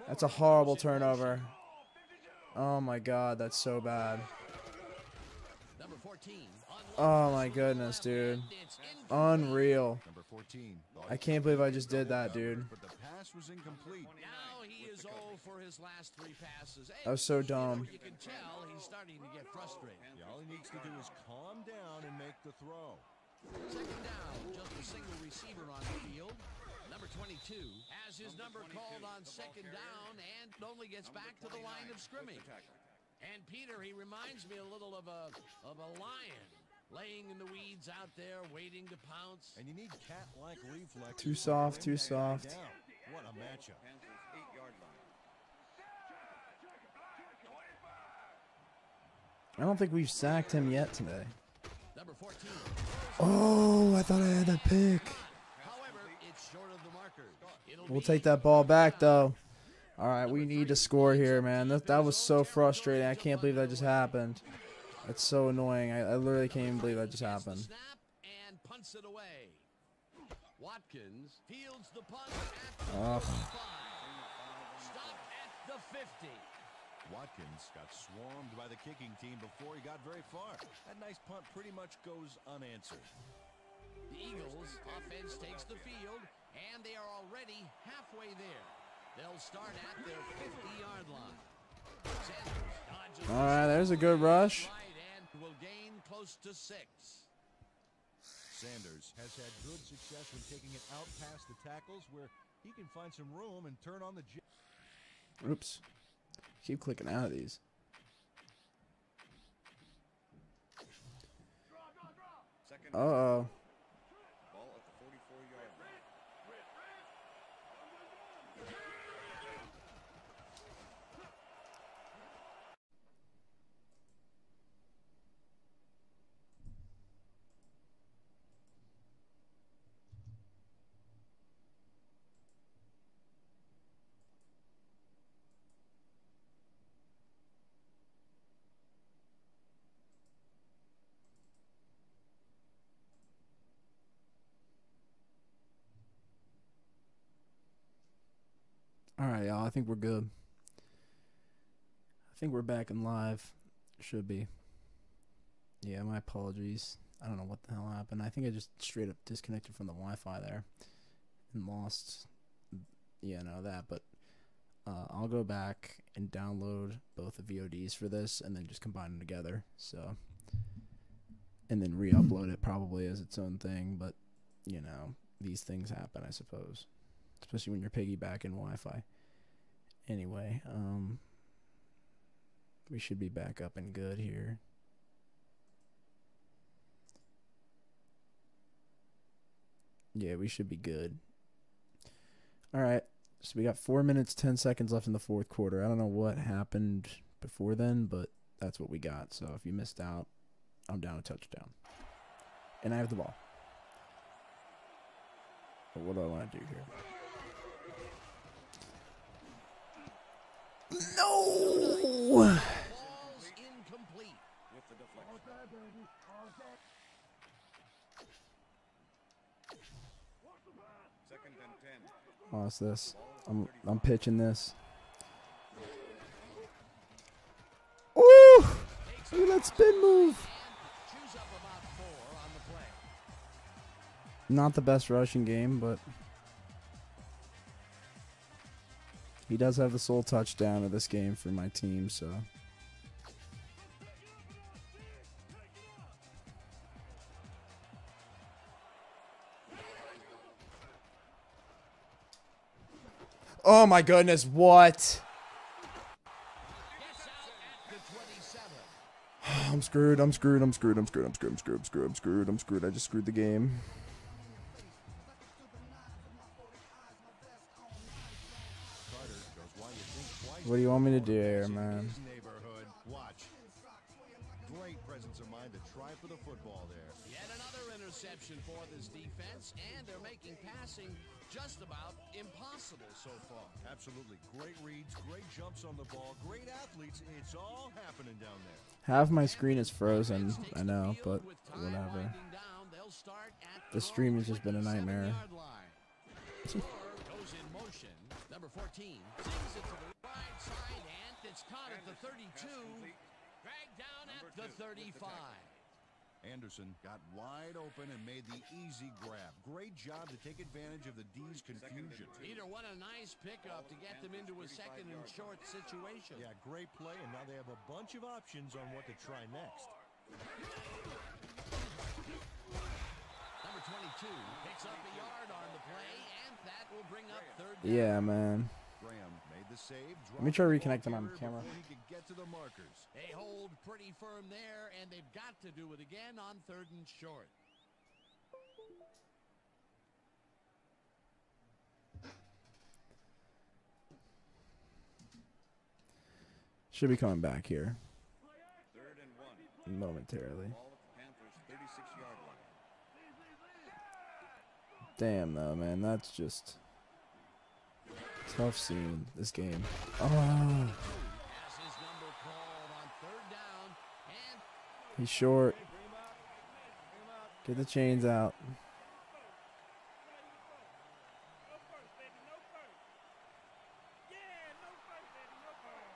That's a horrible turnover. Oh my god, that's so bad. Oh my goodness, dude. Unreal. Number 14. thought I can't believe I just did that, dude. But was incomplete. Now he is 0 for his last three passes. That was so dumb. You can tell he's starting to get frustrated. Yeah, all he needs to do is calm down and make the throw. Second down, just a single receiver on the field. Number 22 has his number called on second down and only gets back to the line of scrimmage. And Peter, he reminds me a little of a of a lion laying in the weeds out there waiting to pounce. And you need cat-like reflexes. Too soft, too soft. What a matchup. Panthers eight-yard line. I don't think we've sacked him yet today. Number 14. Oh, I thought I had that pick. However, it's short of the marker. We'll take that ball back uh, though. All right, we need to score here, man. That that was so frustrating. I can't believe that just happened. That's so annoying. I, I literally can't even believe that just happened. And punts it away. Watkins fields the punt at the Ugh. 45. Stop at the 50. Watkins got swarmed by the kicking team before he got very far. That nice punt pretty much goes unanswered. The Eagles offense takes the field, and they are already halfway there. They'll start at their 50-yard line. Sanders dodges All right, there's a good rush. and will gain close to six. Sanders has had good success when taking it out past the tackles where he can find some room and turn on the jet. Oops. Keep clicking out of these. Uh oh. ball at the 44-yard line. All right, y'all. I think we're good. I think we're back in live. Should be. Yeah, my apologies. I don't know what the hell happened. I think I just straight up disconnected from the Wi-Fi there and lost. Yeah, no that. But uh, I'll go back and download both the VODs for this and then just combine them together. So, and then re-upload it probably as its own thing. But you know, these things happen, I suppose especially when you're piggybacking Wi-Fi. Anyway, um, we should be back up and good here. Yeah, we should be good. All right, so we got four minutes ten seconds left in the fourth quarter. I don't know what happened before then, but that's what we got. So if you missed out, I'm down a touchdown, and I have the ball. But what do I want to do here? No! What's this? I'm I'm pitching this. Ooh! Look at that spin move. Not the best rushing game, but he does have the sole touchdown of this game for my team, so Oh my goodness, what? Gets [sighs] out at the 27. I'm screwed, I'm screwed, I'm screwed, I'm screwed, I'm screwed, I'm screwed, I'm screwed, I'm screwed, I'm screwed. I just screwed the game. What do you want me to do here, man? Watch. Great presence of mind to try for the football there. Yet another interception for this defense, and they're making passing just about impossible so far. Absolutely. Great reads, great jumps on the ball, great athletes. It's all happening down there. Half my screen is frozen. I know, but whatever. down. They'll start at The stream own has just been a 27 nightmare. Yard line. Score goes in motion. Number 14 sings it to the right side, and it's caught at the 32. Dragged down at the 35. Anderson got wide open and made the easy grab. Great job to take advantage of the D's confusion. Peter, what a nice pickup to get them into a second and short situation. Yeah, great play, and now they have a bunch of options on what to try next. Number 22 picks up a yard on the play, and that will bring up third. Yeah, man. Graham made the save. Let me try dropped the ball reconnecting on clear camera. before He could get to the markers. They hold pretty firm there, and they've got to do it again on third and short. Should be coming back here Third and one. momentarily. Ball at the Panthers' 36 yard line. Damn, though, man. That's just tough scene. This game. Oh, Has his number called on third down, and he's short. Get the chains out. No first, baby, no first. Yeah, no first, baby, no first.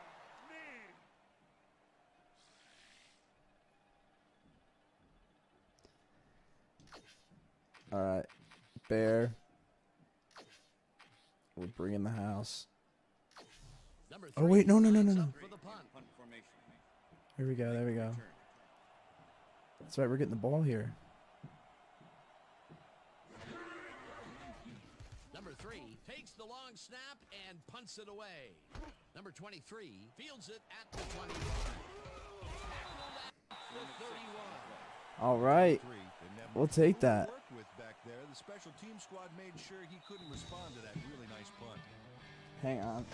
Man. All right, Bear. We're bringing the house. number Oh, wait, no, no, no, no, no. up For the punt. Punt formation. Here we go. There we go. That's right. We're getting the ball here. Number three takes the long snap and punts it away. Number 23 fields it at the 25. Tackled at the 31. All right. Three. Didn't have We'll much take to that. Punt. Hang on.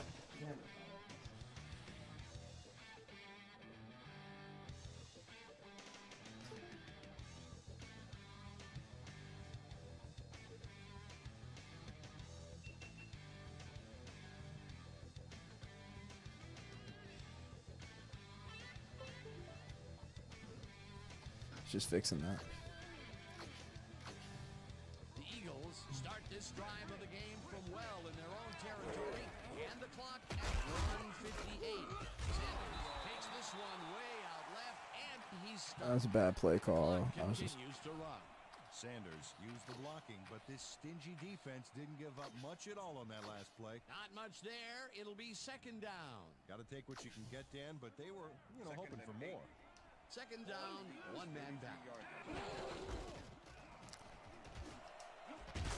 Just fixing that. And he's That was a bad play The call. I was just to run. Sanders used the blocking, but this stingy defense didn't give up much at all on that last play. Not much there. It'll be second down. Got to take what you can get, Dan, but they were, you know, hoping for more. Second down, one man back.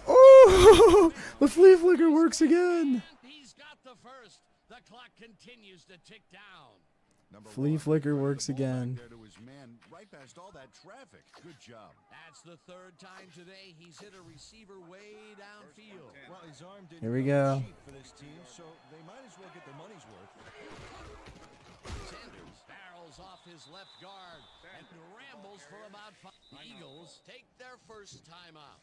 Oh, the flea flicker works again. He's got the first. The clock continues to tick down. Number Flea flicker works again. There to his man, right past all that traffic. Good job. That's the third time today he's hit a receiver way downfield. Well, his arm didn't Here we go. for this team, so they might as well get their money's worth. Sanders barrels off his left guard and rambles for about five. Eagles take their first timeout.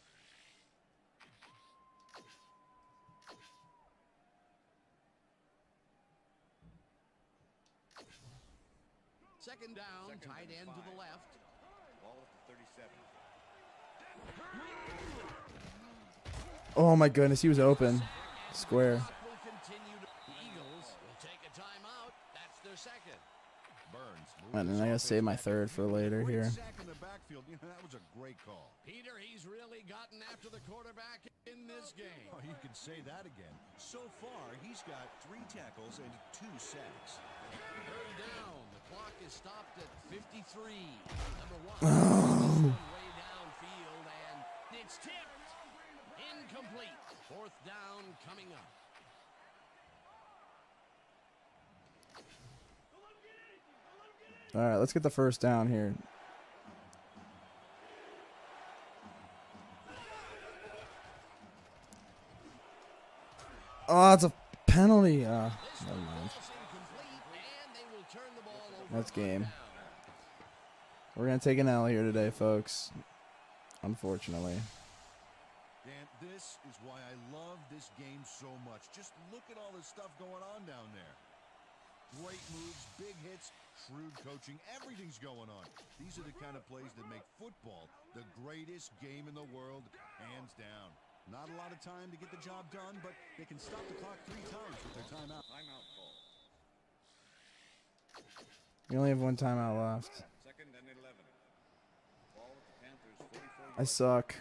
Second down, Second tight and end to the left. Ball at the 37. Oh my goodness, he was open. Square. Will continue to, the Eagles will take a timeout. That's their second. Burns. moved And then I gotta save my third for He made a later here. Sack in the backfield. You know, that was a great call. Peter, he's really gotten after the quarterback in this game. Oh, you can say that again. So far, he's got three tackles and two sacks. Third down. Clock is stopped at 53. Number one. [sighs] One way downfield, and it's tipped. Incomplete. Fourth down coming up. All right, let's get the first down here. Oh, it's a penalty. Uh, never mind. falls incomplete, and they will turn the ball over. That's game. We're gonna take an L here today, folks. Unfortunately. Dan, this is why I love this game so much. Just look at all this stuff going on down there. Great moves, big hits, shrewd coaching, everything's going on. These are the kind of plays that make football the greatest game in the world, hands down. Not a lot of time to get the job done, but they can stop the clock three times with their timeout. Timeout call. You only have one timeout left. Second and 11. Ball Panthers 44 I suck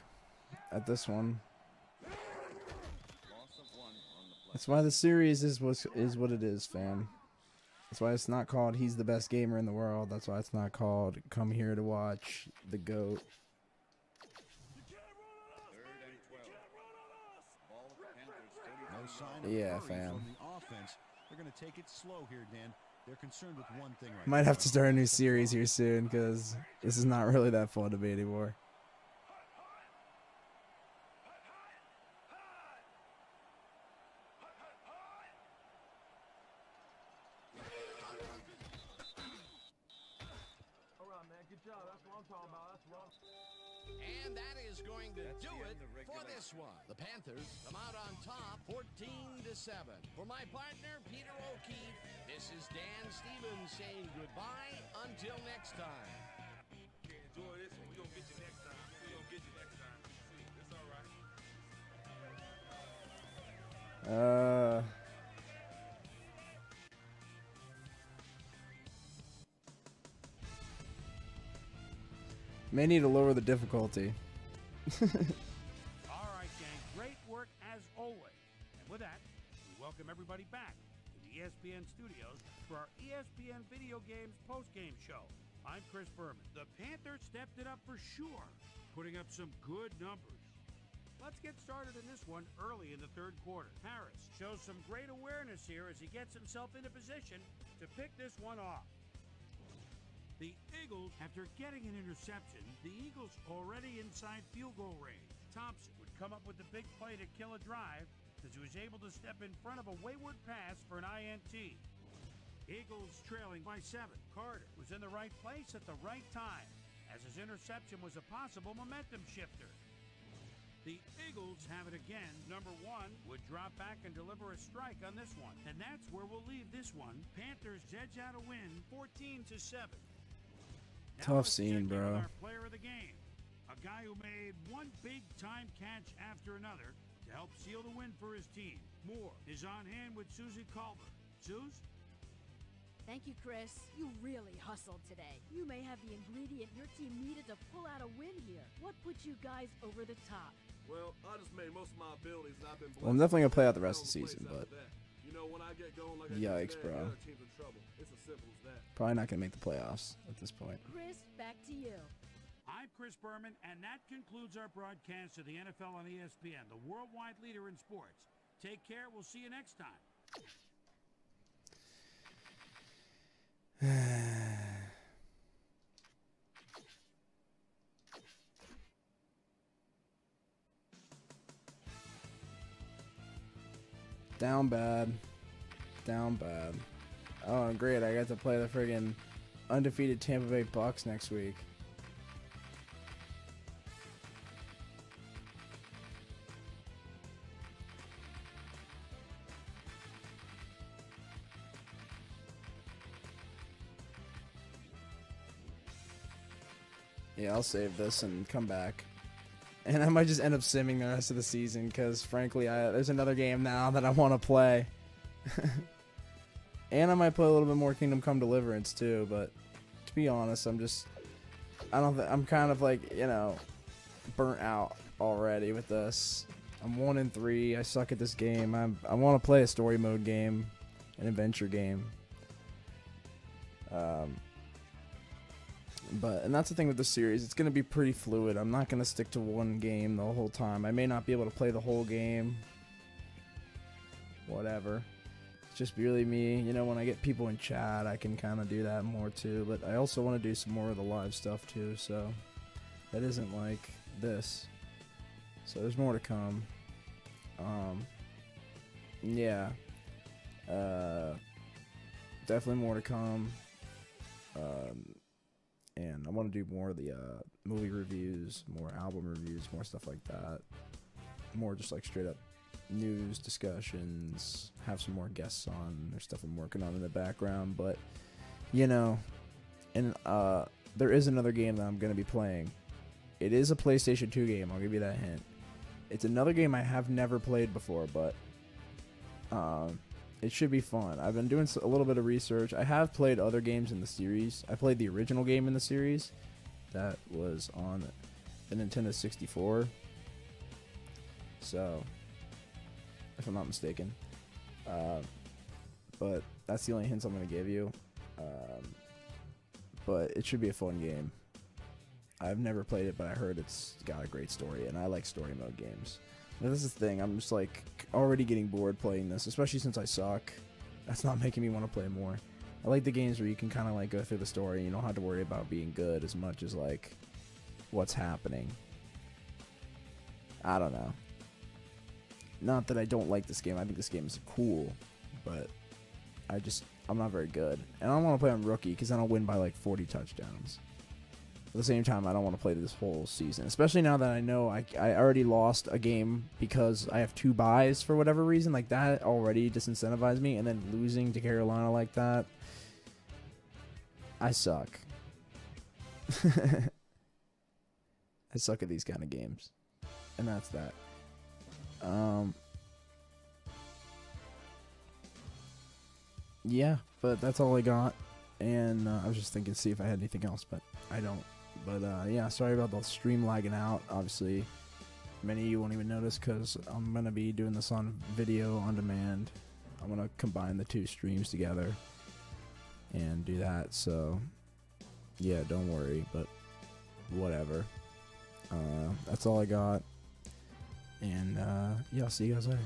at this one. Loss of one on the play. That's why the series is what is what it is, fam. That's why it's not called "He's the best gamer in the world." That's why it's not called "Come here to watch the goat." Third and 12. Ball Panthers No sign of Yeah, fam. the offense. They're going to take it slow here, Dan. They're concerned with one thing right Might have to start a new series here soon because this is not really that fun to be anymore. The it end of for this one. The Panthers come out on top 14 to 7. For my partner, Peter O'Keefe, this is Dan Stevens saying goodbye until next time. Enjoy this one. We gonna get you next time. We gonna get you next time. See, it's all right. Uh. May need to lower the difficulty. [laughs] welcome everybody back to the ESPN studios for our ESPN Video Games post-game show. I'm Chris Berman. The Panthers stepped it up for sure, putting up some good numbers. Let's get started in this one early in the third quarter. Harris shows some great awareness here as he gets himself into position to pick this one off. The Eagles, after getting an interception, the Eagles already inside field goal range. Thompson would come up with the big play to kill a drive as he was able to step in front of a wayward pass for an INT. Eagles trailing by seven. Carter was in the right place at the right time as his interception was a possible momentum shifter. The Eagles have it again. Number one would drop back and deliver a strike on this one. And that's where we'll leave this one. Panthers edge out a win 14 to 7. Tough scene, check in with bro. Our player of the game. A guy who made one big time catch after another to help seal the win for his team. Moore is on hand with Suzy Kolber. Suze? Thank you, Chris. You really hustled today. You may have the ingredient your team needed to pull out a win here. What put you guys over the top? Well, I just made most of my abilities, and I've been. Well, I'm definitely gonna play out the rest of the season, but you know, when I get going like Yikes, did today, bro. team's in trouble. It's as simple as that. Probably not gonna make the playoffs at this point. Chris, back to you. I'm Chris Berman, and that concludes our broadcast of the NFL on ESPN, the worldwide leader in sports. Take care. We'll see you next time. [sighs] Down bad. Down bad. Oh, great. I got to play the friggin' undefeated Tampa Bay Bucks next week. I'll save this and come back. And I might just end up simming the rest of the season because, frankly, I, there's another game now that I want to play. [laughs] and I might play a little bit more Kingdom Come Deliverance too. But to be honest, I'm just, I don't. I'm kind of like you know, burnt out already with this. I'm one in three. I suck at this game. I'm. I want to play a story mode game, an adventure game. Um, but and that's the thing with the series. It's going to be pretty fluid. I'm not going to stick to one game the whole time. I may not be able to play the whole game. Whatever. It's just really me. You know when i get people in chat i can kind of do that more too but i also want to do some more of the live stuff too so that isn't like this. So there's more to come. Um yeah. Uh definitely more to come. Um and I want to do more of the uh, movie reviews, more album reviews, more stuff like that. more just like straight up news discussions, have some more guests on. There's stuff I'm working on in the background, but you know, and uh, there is another game that I'm gonna be playing. It is a PlayStation 2 game. I'll give you that hint. It's another game I have never played before, but um, it should be fun. I've been doing a little bit of research. I have played other games in the series. I played the original game in the series that was on the Nintendo 64. So, if I'm not mistaken. Uh, but that's the only hints I'm going to give you. Um, but it should be a fun game. I've never played it, but I heard it's got a great story, and I like story mode games. This is the thing. I'm just like already getting bored playing this, especially since I suck. That's not [laughs] making me want to play more. I like the games where you can kind of like go through the story. and You don't have to worry about being good as much as like what's happening. I don't know. Not that I don't like this game. I think this game is cool, but I just I'm not very good, and I don't want to play on rookie because then I'll win by like 40 touchdowns. At the same time, I don't want to play this whole season, especially now that I know I, I already lost a game because I have two byes for whatever reason. Like that already disincentivized me, and then losing to Carolina like that, I suck. [laughs] I suck at these kind of games, and that's that. Um, yeah, but that's all I got. And uh, I was just thinking, see if I had anything else, but I don't. But uh, yeah, sorry about the stream lagging out. Obviously, many of you won't even notice because I'm gonna be doing this on video on demand. I'm gonna combine the two streams together and do that. So yeah, don't worry. But whatever. Uh, that's all I got. And uh, yeah, I'll see you guys later.